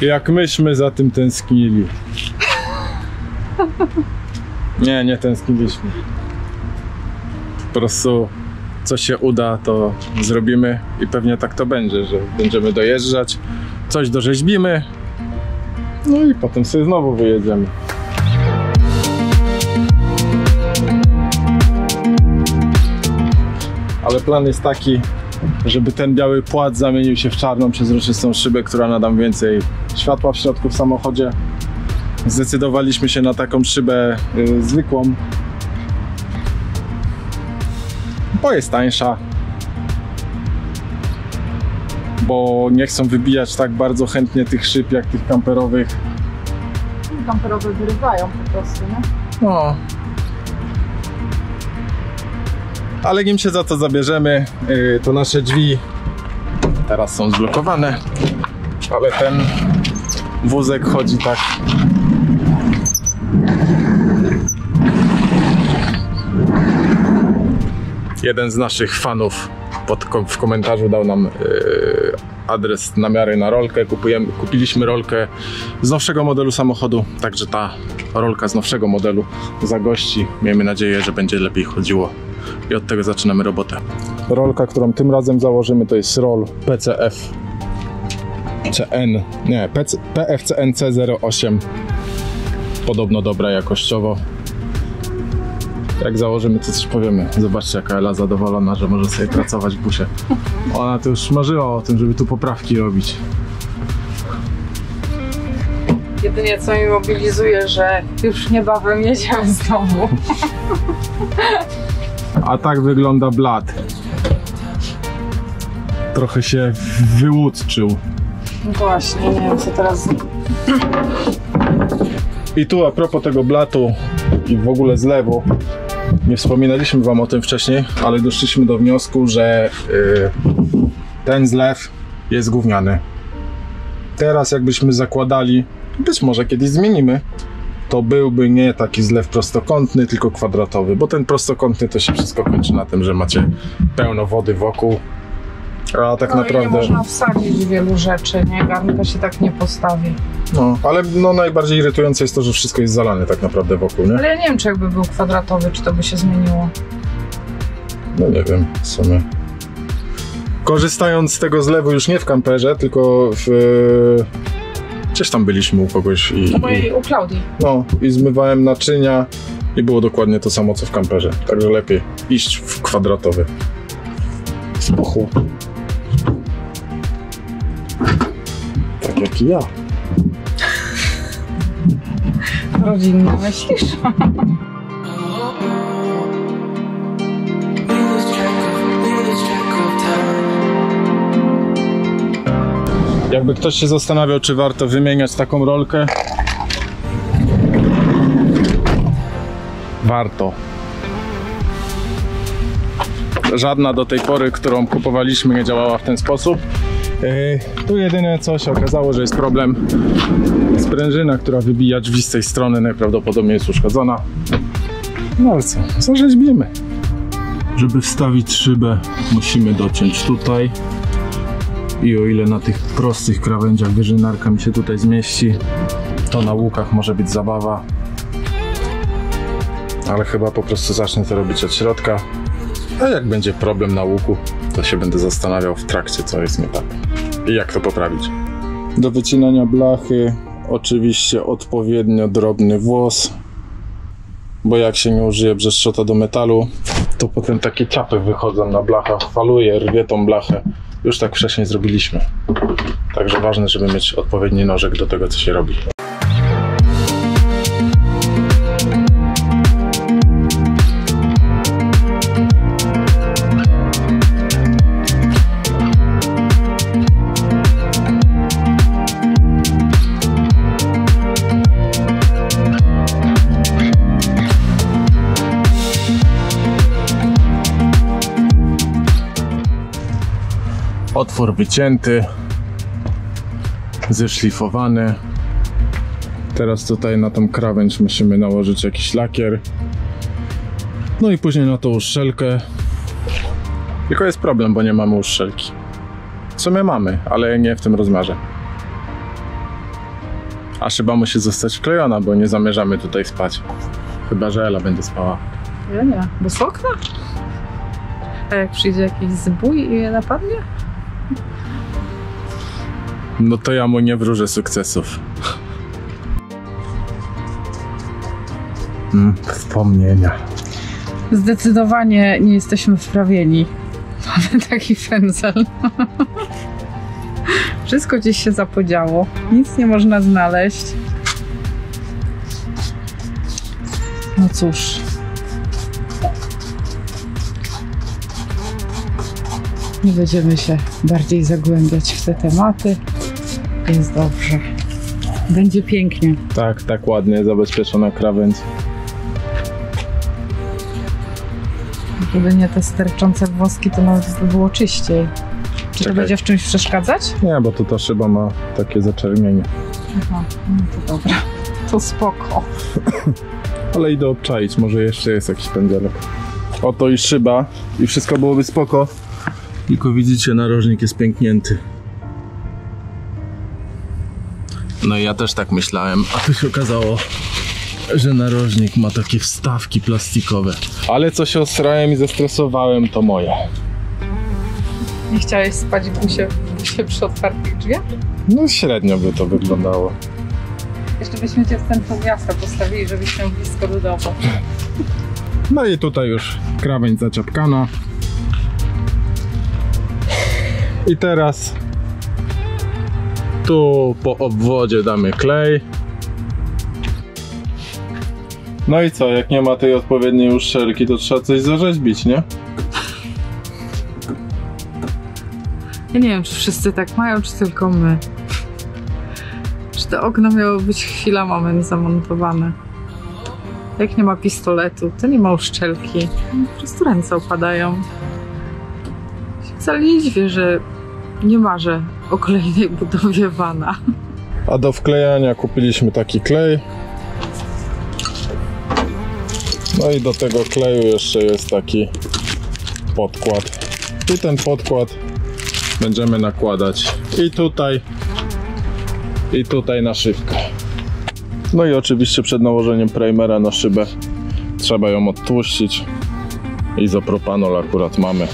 Jak myśmy za tym tęsknili. Nie, nie tęskniliśmy. Po prostu co się uda, to zrobimy i pewnie tak to będzie, że będziemy dojeżdżać, coś dorzeźbimy, no i potem sobie znowu wyjedziemy. Ale plan jest taki, żeby ten biały płat zamienił się w czarną przezroczystą szybę, która nada więcej światła w środku w samochodzie. Zdecydowaliśmy się na taką szybę y, zwykłą, bo jest tańsza. Bo nie chcą wybijać tak bardzo chętnie tych szyb jak tych kamperowych. Kamperowe wyrywają po prostu, nie? No. Ale nim się za to zabierzemy, yy, to nasze drzwi teraz są zblokowane. Ale ten wózek chodzi tak. Jeden z naszych fanów pod, w komentarzu dał nam yy, adres namiary na rolkę. Kupujemy, kupiliśmy rolkę z nowszego modelu samochodu, także ta rolka z nowszego modelu zagości. Miejmy nadzieję, że będzie lepiej chodziło i od tego zaczynamy robotę. Rolka, którą tym razem założymy to jest roll PCF CN, nie, PC, PFCN C08 podobno dobra jakościowo jak założymy, to coś powiemy. Zobaczcie, jaka Ela zadowolona, że może sobie pracować w busie. Ona to już marzyła o tym, żeby tu poprawki robić. Jedynie co mi mobilizuje, że już niebawem jedziemy z domu. A tak wygląda blat. Trochę się wyłódczył. Właśnie, nie wiem co teraz I tu a propos tego blatu i w ogóle zlewu, nie wspominaliśmy wam o tym wcześniej, ale doszliśmy do wniosku, że y, ten zlew jest gówniany. Teraz jakbyśmy zakładali, być może kiedyś zmienimy, to byłby nie taki zlew prostokątny, tylko kwadratowy, bo ten prostokątny to się wszystko kończy na tym, że macie pełno wody wokół, a tak no, i nie naprawdę... można wsadzić wielu rzeczy, nie? Garnka się tak nie postawi. No, ale no, najbardziej irytujące jest to, że wszystko jest zalane tak naprawdę wokół, nie? Ale ja nie wiem, czy jakby był kwadratowy, czy to by się zmieniło. No nie wiem, w sumie. Korzystając z tego zlewu już nie w kamperze, tylko w... Gdzieś tam byliśmy u kogoś i, No i, i u Klaudii. no, i zmywałem naczynia i było dokładnie to samo co w kamperze. Także lepiej iść w kwadratowy. Spuchu. Tak jak i ja. Rodzinny, myślisz? Jakby ktoś się zastanawiał, czy warto wymieniać taką rolkę. Warto. Żadna do tej pory, którą kupowaliśmy, nie działała w ten sposób. Yy, tu jedyne co się okazało, że jest problem. Sprężyna, która wybija drzwi z tej strony, najprawdopodobniej jest uszkodzona. No ale co, zarzeźbimy. Żeby wstawić szybę, musimy dociąć tutaj. I o ile na tych prostych krawędziach wyżynarka mi się tutaj zmieści, to na łukach może być zabawa. Ale chyba po prostu zacznę to robić od środka. A jak będzie problem na łuku, to się będę zastanawiał w trakcie, co jest nie tak i jak to poprawić. Do wycinania blachy oczywiście odpowiednio drobny włos, bo jak się nie użyje brzeszczota do metalu, to potem takie ciapy wychodzą na blachach, faluje, rwie tą blachę. Już tak wcześniej zrobiliśmy. Także ważne, żeby mieć odpowiedni nożek do tego, co się robi. Otwór wycięty, zeszlifowany. Teraz tutaj na tą krawędź musimy nałożyć jakiś lakier. No i później na tą uszczelkę. Tylko jest problem, bo nie mamy uszczelki. W sumie mamy, ale nie w tym rozmiarze. A szyba musi zostać wklejona, bo nie zamierzamy tutaj spać. Chyba, że Ela będzie spała. Ja nie. Bez okna? A jak przyjdzie jakiś zbój i je napadnie? No to ja mu nie wróżę sukcesów. Mm, wspomnienia. Zdecydowanie nie jesteśmy wprawieni. Mamy taki pędzel. Wszystko gdzieś się zapodziało. Nic nie można znaleźć. No cóż. Nie będziemy się bardziej zagłębiać w te tematy. Jest dobrze. Będzie pięknie. Tak, tak ładnie zabezpieczona krawędź. Gdyby nie te sterczące włoski, to nawet by było czyściej. Czy to Czekaj. będzie w czymś przeszkadzać? Nie, bo tu ta szyba ma takie zaczerwienienie. Aha, no to dobra. To spoko. Ale idę obczaić, może jeszcze jest jakiś pędzelek. Oto i szyba i wszystko byłoby spoko. Tylko widzicie, narożnik jest pęknięty. No i ja też tak myślałem, a tu się okazało, że narożnik ma takie wstawki plastikowe. Ale co się osrałem i zestresowałem, to moje. Nie chciałeś spać w busie, przy otwartych drzwiach? No średnio by to wyglądało. Jeszcze byśmy cię w centrum miasta postawili, żebyś miał blisko do domu. No i tutaj już krawędź zaczapkana. I teraz tu po obwodzie damy klej. No i co, jak nie ma tej odpowiedniej uszczelki, to trzeba coś zarzeźbić, nie? Ja nie wiem, czy wszyscy tak mają, czy tylko my. Czy to okno miało być chwila, moment zamontowane. Jak nie ma pistoletu, to nie ma uszczelki. Po prostu ręce opadają. Wcale nie dziwię, że nie marzę o kolejnej budowie. A do wklejania kupiliśmy taki klej. No i do tego kleju jeszcze jest taki podkład. I ten podkład będziemy nakładać i tutaj, i tutaj na szybkę. No i oczywiście przed nałożeniem primera na szybę trzeba ją odtłuścić. Izopropanol akurat mamy.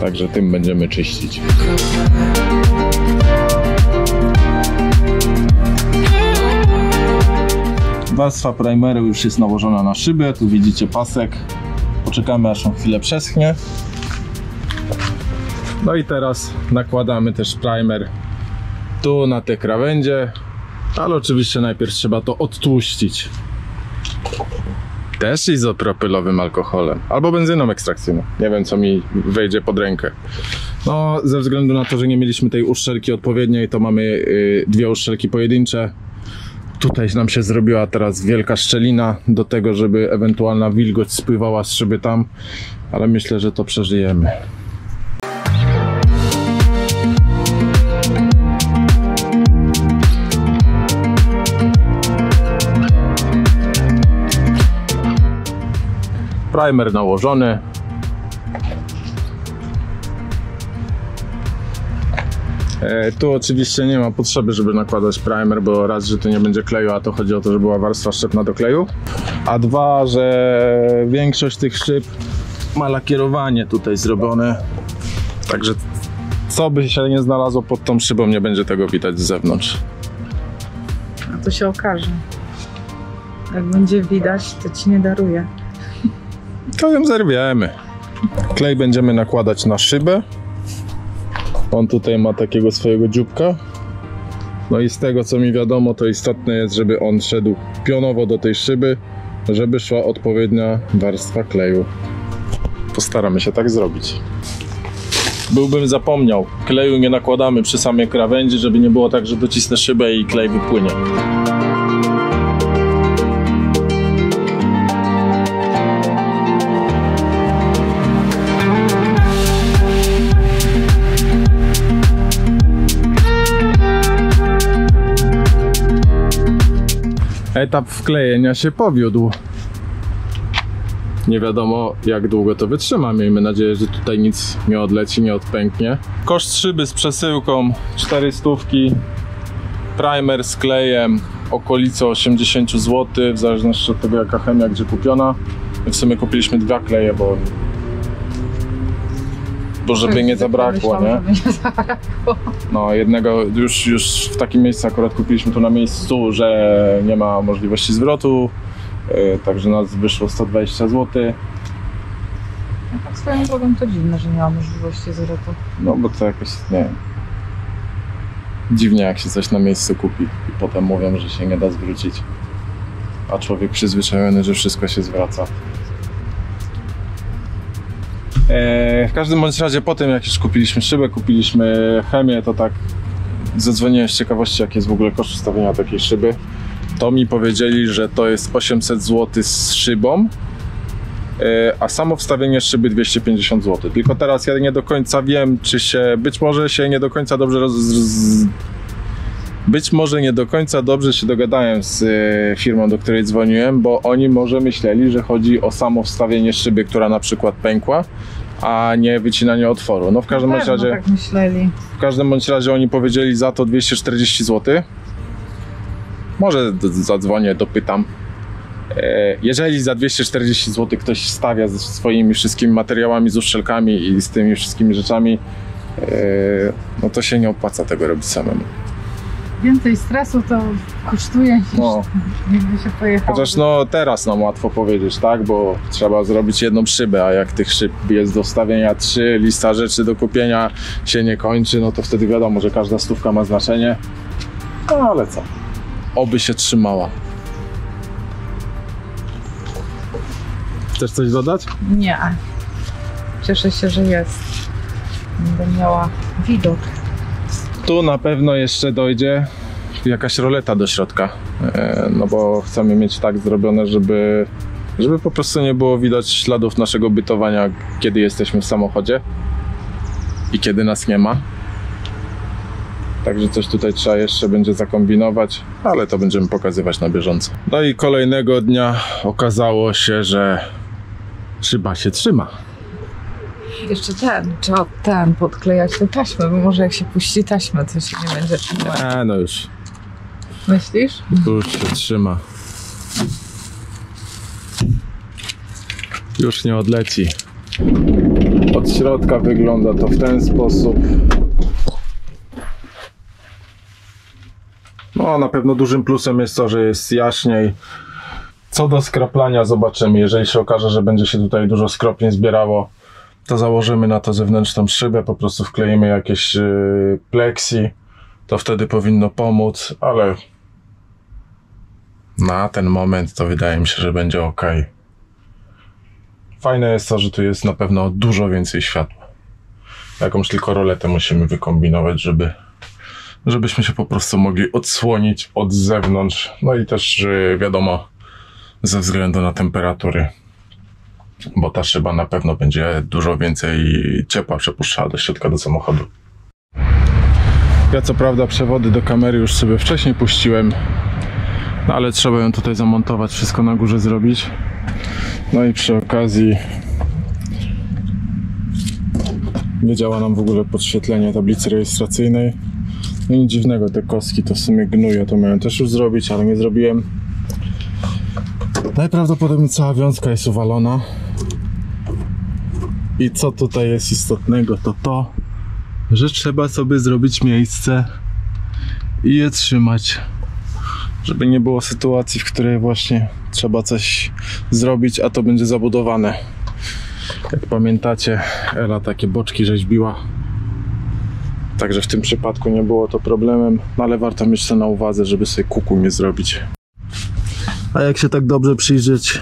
Także tym będziemy czyścić. Warstwa primeru już jest nałożona na szybę. Tu widzicie pasek. Poczekamy aż on chwilę przeschnie. No i teraz nakładamy też primer tu na te krawędzie. Ale oczywiście najpierw trzeba to odtłuścić. Też izopropylowym alkoholem. Albo benzyną ekstrakcyjną. Nie wiem co mi wejdzie pod rękę. No, ze względu na to, że nie mieliśmy tej uszczelki odpowiedniej, to mamy y, dwie uszczelki pojedyncze. Tutaj nam się zrobiła teraz wielka szczelina do tego, żeby ewentualna wilgoć spływała z szyby tam, ale myślę, że to przeżyjemy. Primer nałożony. E, Tu oczywiście nie ma potrzeby, żeby nakładać primer, bo raz, że tu nie będzie kleju, a to chodzi o to, że była warstwa szczepna do kleju. A dwa, że większość tych szyb ma lakierowanie tutaj zrobione. Także co by się nie znalazło pod tą szybą, nie będzie tego widać z zewnątrz. A to się okaże. Jak będzie widać, to ci nie daruję. Ją zerwiemy. Klej będziemy nakładać na szybę. On tutaj ma takiego swojego dzióbka. No i z tego co mi wiadomo, to istotne jest, żeby on szedł pionowo do tej szyby, żeby szła odpowiednia warstwa kleju. Postaramy się tak zrobić. Byłbym zapomniał, kleju nie nakładamy przy samej krawędzi, żeby nie było tak, że docisnę szybę i klej wypłynie. Etap wklejenia się powiódł. Nie wiadomo jak długo to wytrzyma. Miejmy nadzieję, że tutaj nic nie odleci, nie odpęknie. Koszt szyby z przesyłką 400. primer z klejem okolice 80 zł, w zależności od tego jaka chemia gdzie kupiona. My w sumie kupiliśmy dwa kleje, bo bo żeby nie zabrakło, nie? Żeby nie zabrakło. No jednego już, już w takim miejscu akurat kupiliśmy tu na miejscu, że nie ma możliwości zwrotu, yy, także nas wyszło 120 zł. Tak swoją drogą to dziwne, że nie ma możliwości zwrotu. No bo to jakoś, nie wiem. Dziwnie jak się coś na miejscu kupi i potem mówią, że się nie da zwrócić. A człowiek przyzwyczajony, że wszystko się zwraca. E, w każdym bądź razie po tym jak już kupiliśmy szybę, kupiliśmy chemię, to tak zadzwoniłem z ciekawości jaki jest w ogóle koszt ustawienia takiej szyby. To mi powiedzieli, że to jest 800 zł z szybą, E, a samo wstawienie szyby 250 zł. Tylko teraz ja nie do końca wiem, czy się, być może się nie do końca dobrze roz... być może nie do końca dobrze się dogadałem z e, firmą, do której dzwoniłem, bo oni może myśleli, że chodzi o samo wstawienie szyby, która na przykład pękła, a nie wycinanie otworu. No w każdym bądź razie, tak myśleli. w każdym bądź razie oni powiedzieli za to 240 zł. Może zadzwonię, dopytam. E, Jeżeli za 240 zł ktoś stawia ze swoimi wszystkimi materiałami, z uszczelkami i z tymi wszystkimi rzeczami, e, no to się nie opłaca tego robić samemu. Więcej stresu to kosztuje niż No. się pojechało. Chociaż no teraz nam łatwo powiedzieć, tak? Bo trzeba zrobić jedną szybę, a jak tych szyb jest do wstawienia trzy, lista rzeczy do kupienia się nie kończy, no to wtedy wiadomo, że każda stówka ma znaczenie. No ale co? Oby się trzymała. Chcesz coś dodać? Nie. Cieszę się, że jest. Będę miała widok. Tu na pewno jeszcze dojdzie jakaś roleta do środka. E, No bo chcemy mieć tak zrobione, żeby, żeby po prostu nie było widać śladów naszego bytowania, kiedy jesteśmy w samochodzie i kiedy nas nie ma. Także coś tutaj trzeba jeszcze będzie zakombinować, ale to będziemy pokazywać na bieżąco. No i kolejnego dnia okazało się, że szyba się trzyma. Jeszcze ten, trzeba ten podklejać tę taśmę, bo może jak się puści taśmę, to się nie będzie trzymać. E, no już, Myślisz? już się trzyma. Już nie odleci. Od środka wygląda to w ten sposób. No, na pewno dużym plusem jest to, że jest jaśniej. Co do skraplania zobaczymy. Jeżeli się okaże, że będzie się tutaj dużo skropień zbierało, to założymy na to zewnętrzną szybę, po prostu wkleimy jakieś yy, plexi. To wtedy powinno pomóc, ale na ten moment to wydaje mi się, że będzie ok. Fajne jest to, że tu jest na pewno dużo więcej światła. Jakąś tylko roletę musimy wykombinować, żeby, żebyśmy się po prostu mogli odsłonić od zewnątrz. No i też y, wiadomo, ze względu na temperatury, bo ta szyba na pewno będzie dużo więcej ciepła przepuszczała do środka do samochodu. Ja co prawda przewody do kamery już sobie wcześniej puściłem, no ale trzeba ją tutaj zamontować, wszystko na górze zrobić. No i przy okazji nie działa nam w ogóle podświetlenie tablicy rejestracyjnej. No nic dziwnego, te kostki to w sumie gnuje, to miałem też już zrobić, ale nie zrobiłem. Najprawdopodobniej cała wiązka jest uwalona. I co tutaj jest istotnego, to to, że trzeba sobie zrobić miejsce i je trzymać żeby nie było sytuacji, w której właśnie trzeba coś zrobić, a to będzie zabudowane. Jak pamiętacie, Ela takie boczki rzeźbiła. Także w tym przypadku nie było to problemem, no ale warto mieć to na uwadze, żeby sobie kuku nie zrobić. A jak się tak dobrze przyjrzeć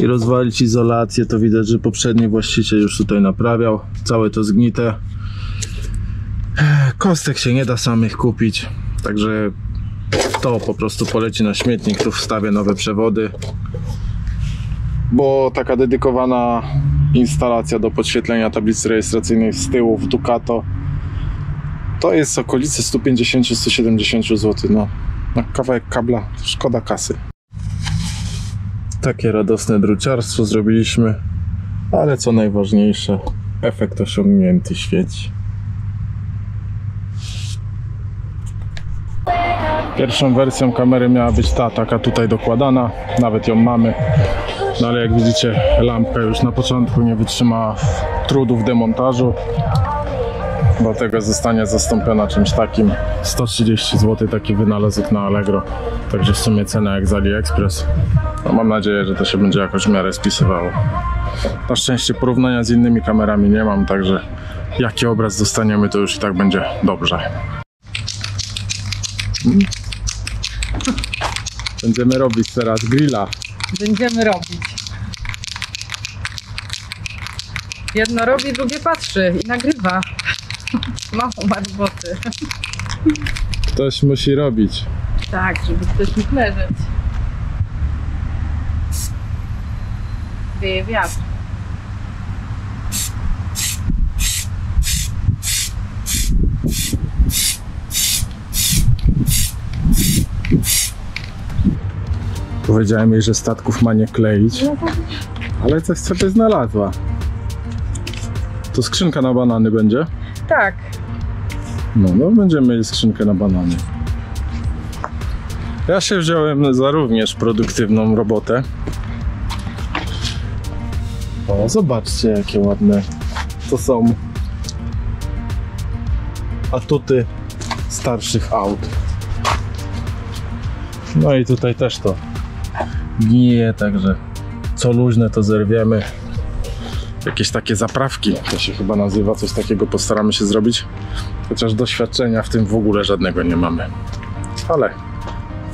i rozwalić izolację, to widać, że poprzedni właściciel już tutaj naprawiał. Całe to zgnite. Kostek się nie da samych kupić, także to po prostu poleci na śmietnik, tu wstawię nowe przewody. Bo taka dedykowana instalacja do podświetlenia tablicy rejestracyjnej z tyłu w Ducato to jest okolice 150-170 zł. No, na kawałek kabla szkoda kasy. Takie radosne druciarstwo zrobiliśmy, ale co najważniejsze, efekt osiągnięty świeci. Pierwszą wersją kamery miała być ta, taka tutaj dokładana, nawet ją mamy. No ale jak widzicie, lampka już na początku nie wytrzymała trudów demontażu. Dlatego zostanie zastąpiona czymś takim. 130 zł taki wynalazek na Allegro. Także w sumie cena jak z AliExpress. No mam nadzieję, że to się będzie jakoś w miarę spisywało. Na szczęście porównania z innymi kamerami nie mam, także jaki obraz dostaniemy, to już i tak będzie dobrze. Będziemy robić teraz grilla. Będziemy robić. Jedno robi, drugie patrzy i nagrywa. Mało ma roboty. Ktoś musi robić. Tak, żeby ktoś mógł leżeć. Wieje wiatr. Powiedziałem jej, że statków ma nie kleić, ale coś sobie znalazła. To skrzynka na banany będzie? Tak, No, no będziemy mieli skrzynkę na banany. Ja się wziąłem za również produktywną robotę. O, zobaczcie jakie ładne to są atuty starszych aut. No i tutaj też to gnije, także co luźne to zerwiemy. Jakieś takie zaprawki, to się chyba nazywa, coś takiego postaramy się zrobić. Chociaż doświadczenia w tym w ogóle żadnego nie mamy. Ale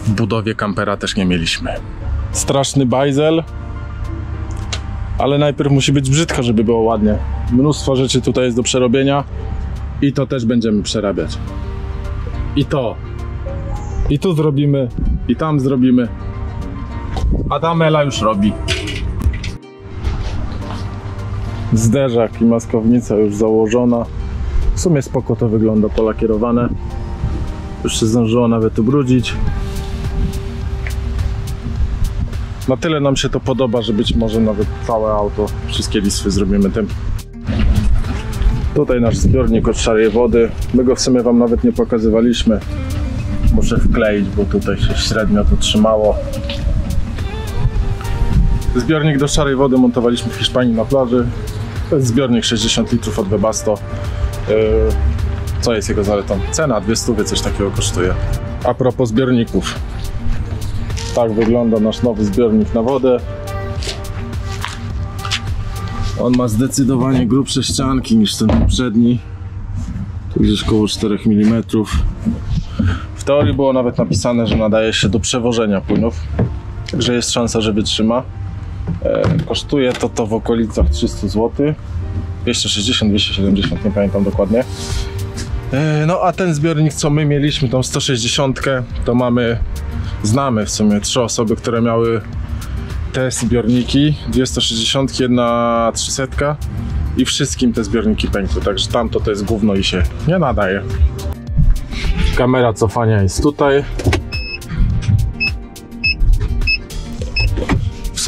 w budowie kampera też nie mieliśmy. Straszny bajzel. Ale najpierw musi być brzydko, żeby było ładnie. Mnóstwo rzeczy tutaj jest do przerobienia. I to też będziemy przerabiać. I to. I tu zrobimy. I tam zrobimy. A ta Mela już robi. Zderzak i maskownica już założona. W sumie spoko to wygląda polakierowane. Już się zdążyło nawet ubrudzić. Na tyle nam się to podoba, że być może nawet całe auto, wszystkie listwy zrobimy tym. Tutaj nasz zbiornik od szarej wody. My go w sumie Wam nawet nie pokazywaliśmy. Muszę wkleić, bo tutaj się średnio to trzymało. Zbiornik do szarej wody montowaliśmy w Hiszpanii na plaży. To jest zbiornik 60 litrów od Webasto. Yy, Co jest jego zaletą? Cena 200 coś takiego kosztuje. A propos zbiorników. Tak wygląda nasz nowy zbiornik na wodę. On ma zdecydowanie grubsze ścianki niż ten poprzedni. Tu gdzieś około 4 mm. W teorii było nawet napisane, że nadaje się do przewożenia płynów. Także jest szansa, że wytrzyma. Kosztuje to to w okolicach 300 zł. 260, 270, nie pamiętam dokładnie. No a ten zbiornik, co my mieliśmy, tą 160, to mamy, znamy w sumie trzy osoby, które miały te zbiorniki, dwie 160, jedna 300 i wszystkim te zbiorniki pękły, także tamto to jest gówno i się nie nadaje. Kamera cofania jest tutaj.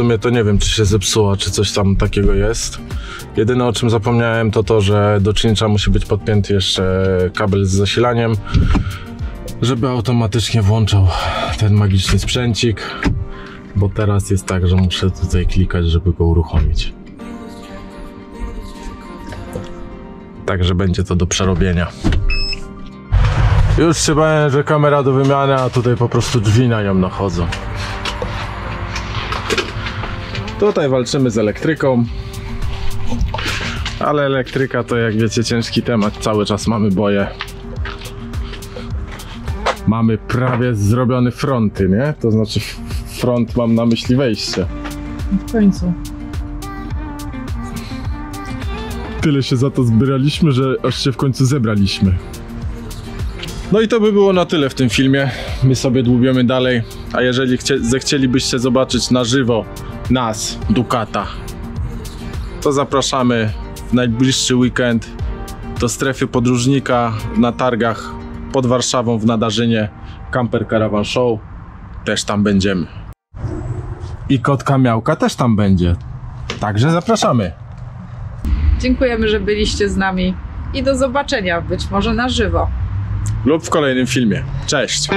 Sumie to nie wiem, czy się zepsuła, czy coś tam takiego jest. Jedyne o czym zapomniałem to to, że do czynnicza musi być podpięty jeszcze kabel z zasilaniem, żeby automatycznie włączał ten magiczny sprzęcik, bo teraz jest tak, że muszę tutaj klikać, żeby go uruchomić. Także będzie to do przerobienia. Już się bałem, że kamera do wymiany, a tutaj po prostu drzwi na nią nachodzą. Tutaj walczymy z elektryką. Ale elektryka to jak wiecie ciężki temat, cały czas mamy boje. Mamy prawie zrobiony fronty, nie? To znaczy front mam na myśli wejście. w końcu. Tyle się za to zbieraliśmy, że aż się w końcu zebraliśmy. No i to by było na tyle w tym filmie. My sobie dłubiemy dalej. A jeżeli chcie, zechcielibyście zobaczyć na żywo nas, Dukata, to zapraszamy w najbliższy weekend do strefy podróżnika na targach pod Warszawą w Nadarzynie Camper Caravan Show. Też tam będziemy. I kotka Miałka też tam będzie. Także zapraszamy. Dziękujemy, że byliście z nami i do zobaczenia, być może na żywo. lub w kolejnym filmie. Cześć!